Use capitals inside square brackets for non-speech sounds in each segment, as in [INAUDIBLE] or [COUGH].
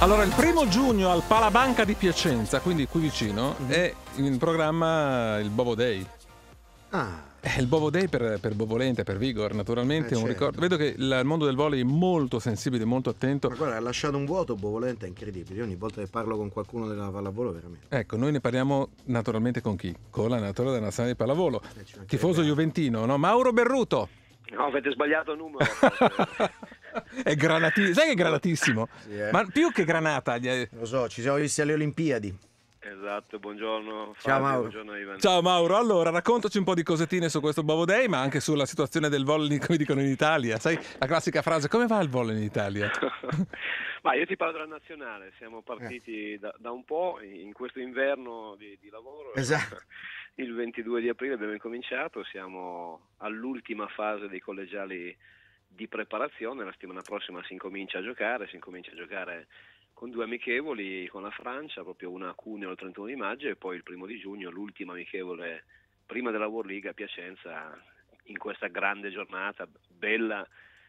Allora, il primo giugno al Palabanca di Piacenza, quindi qui vicino, Mhm. è in programma il Bobo Day. Ah, È il Bobo Day per, per Bovolente, per Vigor, naturalmente. Eh, un certo. ricordo. Vedo che il mondo del volley è molto sensibile, molto attento. ma guarda, ha lasciato un vuoto Bovolenta incredibile. Io ogni volta che parlo con qualcuno della pallavolo, veramente. Ecco, noi ne parliamo naturalmente con chi? Con l'allenatore della nazionale di pallavolo, Eh, tifoso juventino, no? Mauro Berruto. No, avete sbagliato il numero. [LAUGHS] è granatissimo, sai che è granatissimo? Sì, eh. Ma più che granata. Lo so, ci siamo visti alle Olimpiadi. esatto, buongiorno. Ciao, Fabio, Mauro. Buongiorno Ivan. Ciao Mauro, allora raccontaci un po' di cosettine su questo Bobo Day, ma anche sulla situazione del volley, come dicono in Italia. Sai la classica frase, come va il volley in Italia? [LAUGHS] Ma io ti parlo della nazionale, siamo partiti da, da un po' in questo inverno di, di lavoro. Esatto. Il 22 di aprile abbiamo incominciato, siamo all'ultima fase dei collegiali di preparazione, la settimana prossima si incomincia a giocare, si incomincia a giocare con due amichevoli con la Francia, proprio una a Cuneo il 31 di maggio e poi il primo di giugno l'ultima amichevole prima della World League a Piacenza in questa grande giornata, bella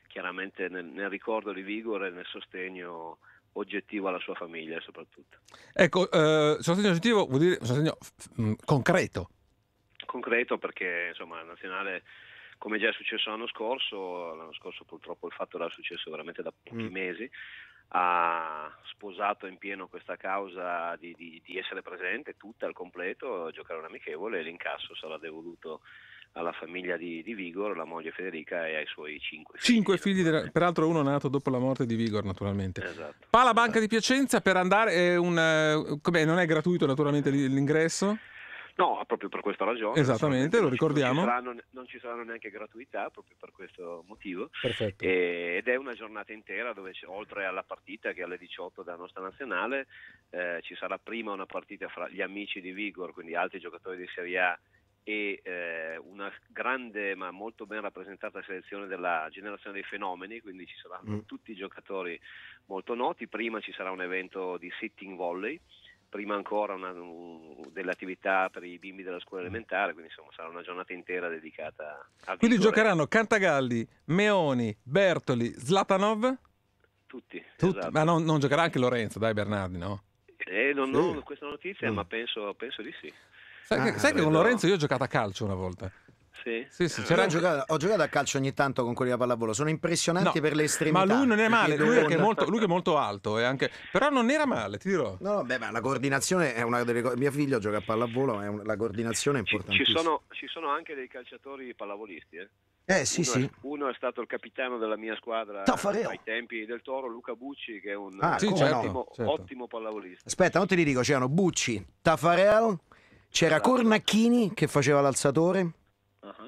chiaramente nel, nel ricordo di Vigor e nel sostegno oggettivo alla sua famiglia soprattutto. Ecco, eh, sostegno oggettivo vuol dire sostegno f- concreto. concreto perché insomma la nazionale come già è successo l'anno scorso, l'anno scorso purtroppo il fatto era successo veramente da pochi Mm. mesi, ha sposato in pieno questa causa di, di- di essere presente tutta al completo, giocare un amichevole e l'incasso sarà devoluto alla famiglia di, di Vigor, la moglie Federica e ai suoi cinque figli. Cinque figli, della- peraltro uno nato dopo la morte di Vigor, naturalmente. Esatto. Pala Banca di Piacenza per andare, è un, eh, non è gratuito naturalmente l'ingresso? No, proprio per questa ragione. Esattamente, lo ricordiamo. Non ci, saranno, non ci saranno neanche gratuità proprio per questo motivo. Perfetto. E- ed è una giornata intera dove oltre alla partita che è alle 18 della nostra nazionale eh, ci sarà prima una partita fra gli amici di Vigor, quindi altri giocatori di Serie A e eh, una grande ma molto ben rappresentata selezione della generazione dei fenomeni, quindi ci saranno Mm. tutti i giocatori molto noti, prima ci sarà un evento di sitting volley, prima ancora una- un- delle attività per i bimbi della scuola elementare, quindi insomma sarà una giornata intera dedicata a Quindi Vigor e giocheranno Cantagalli, Meoni, Bertoli, Zlatanov? tutti. Tutti, esatto. Ma non, non giocherà anche Lorenzo, dai Bernardi, no? Eh, non Sì. ho questa notizia, Mm. ma penso, penso di sì. Sai, che, Ah, sai che con. Lorenzo io ho giocato a calcio una volta. Sì? Sì, sì, c'era ho, giocato, ho giocato a calcio ogni tanto con quelli da pallavolo. Sono impressionanti No, per le estremità. Ma lui non è male, lui è, che è molto, lui che è molto alto, e anche, però non era male, ti dirò. No, no, beh, ma la coordinazione è una delle cose. Mio figlio gioca a pallavolo, è un- la coordinazione è Ci, ci ci sono anche dei calciatori pallavolisti. Eh? Eh sì, uno, sì. È, uno è stato il capitano della mia squadra Taffareo. ai tempi del Toro, Luca Bucci, che è un Ah, sì, certo, ottimo, certo. ottimo pallavolista. Aspetta, non te li dico, c'erano Bucci, Tafarel, c'era Esatto. Cornacchini che faceva l'alzatore,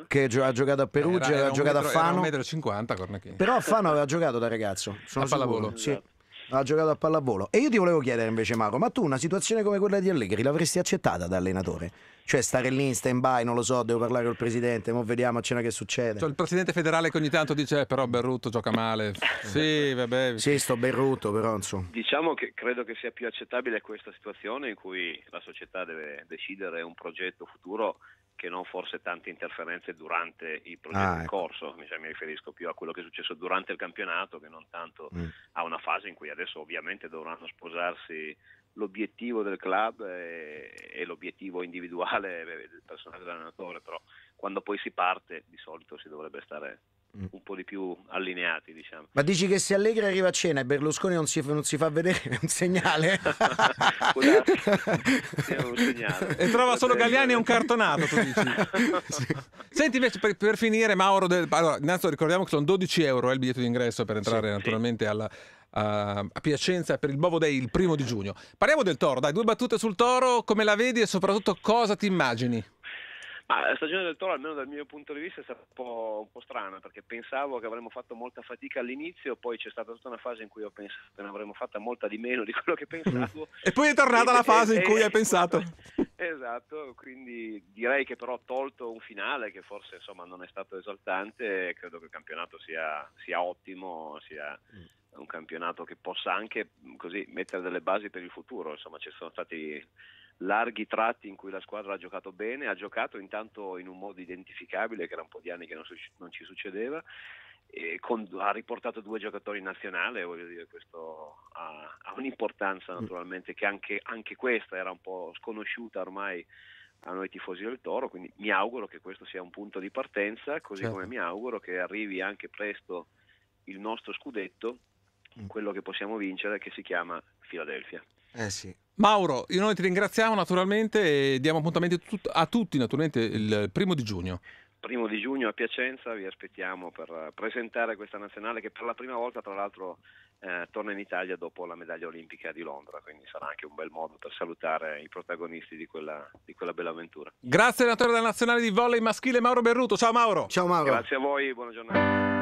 che gio- ha giocato a Perugia, Era- aveva era un giocato metro- a era Fano. un metro e cinquanta, Cornacchini. Però a Fano aveva giocato da ragazzo. Sono A pallavolo. Sì. Esatto. Ha giocato a pallavolo. E io ti volevo chiedere invece, Mauro, ma tu una situazione come quella di Allegri l'avresti accettata da allenatore? Cioè stare lì in stand by, non lo so, devo parlare col presidente, mo vediamo a cena che succede. Cioè, il presidente federale che ogni tanto dice, "Eh, però Berrutto gioca male. [LAUGHS] Sì, vabbè. Sì, sto ben rotto, però insomma. Diciamo che credo che sia più accettabile questa situazione in cui la società deve decidere un progetto futuro che non forse tante interferenze durante il progetto Ah, in ecco. corso, mi, riferisco più a quello che è successo durante il campionato che non tanto Mm. a una fase in cui adesso ovviamente dovranno sposarsi l'obiettivo del club e, e l'obiettivo individuale [LAUGHS] del personale dell'allenatore, però quando poi si parte di solito si dovrebbe stare. Un po' di più allineati, diciamo. Ma dici che se Allegri arriva a cena e Berlusconi non si, non si fa vedere, è un segnale? [LAUGHS] Sì, un. E trova solo Galliani e un cartonato, tu dici. [LAUGHS] Senti invece, per, per finire, Mauro, del- allora, innanzitutto ricordiamo che sono 12 euro è il biglietto d'ingresso per entrare Sì, naturalmente alla- a, a Piacenza per il Bovo Day il primo di giugno. Parliamo del toro, dai, due battute sul toro, come la vedi e soprattutto cosa ti immagini? Ma la stagione del Toro, almeno dal mio punto di vista, è stata un po', un po' strana perché pensavo che avremmo fatto molta fatica all'inizio, poi c'è stata tutta una fase in cui ho pensato che ne avremmo fatta molta di meno di quello che pensavo. E poi è tornata la fase in cui hai pensato. [LAUGHS] Esatto, quindi direi che però tolto un finale che forse insomma non è stato esaltante, credo che il campionato sia, sia ottimo, sia un campionato che possa anche così mettere delle basi per il futuro, insomma ci sono stati larghi tratti in cui la squadra ha giocato bene, ha giocato intanto in un modo identificabile che era un po' di anni che non, non ci succedeva con- ha riportato due giocatori in nazionale, voglio dire, questo ha, ha un'importanza naturalmente che anche, anche questa era un po' sconosciuta ormai a noi tifosi del Toro, quindi mi auguro che questo sia un punto di partenza, così Certo. come mi auguro che arrivi anche presto il nostro scudetto, Mm. quello che possiamo vincere, che si chiama Philadelphia. Eh sì. Mauro, io noi ti ringraziamo naturalmente e diamo appuntamento a tutti naturalmente il primo di giugno. Primo di giugno a Piacenza vi aspettiamo per presentare questa nazionale che per la prima volta tra l'altro eh, torna in Italia dopo la medaglia olimpica di Londra, quindi sarà anche un bel modo per salutare i protagonisti di quella, di quella bella avventura. Grazie allenatore della nazionale di volley maschile Mauro Berruto. Ciao Mauro. Ciao Mauro. Grazie a voi, buona giornata.